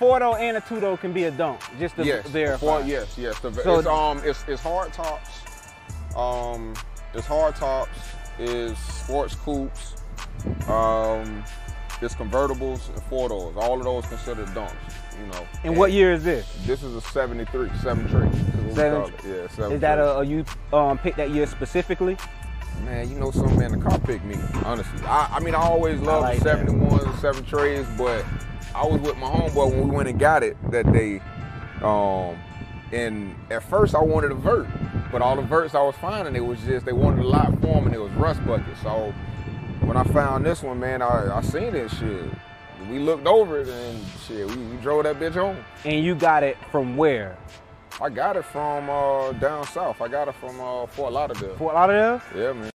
four door and a two door can be a donk. Just to yes, verify. Four, yes, yes. The, So- it's um, it's it's hard tops. Um, it's hard tops. Is sports coupes. Um, it's convertibles and four doors. All of those considered donks. You know. And what year is this? This is a 73, seven tree. is we Seven- Yeah, seven Is that a, a you um picked that year specifically? Man, you know some man, the car picked me, honestly. I, I mean, I always loved like the that. 71s and 7 trays, but I was with my homeboy when we went and got it that day. Um, and at first I wanted a vert, but all the verts I was finding, it was just, they wanted a lot form and it was rust bucket. So when I found this one, man, I, I seen this shit. We looked over it and shit, we, we drove that bitch home. And you got it from where? I got it from uh, down south. I got it from uh, Fort Lauderdale. Fort Lauderdale? Yeah, man.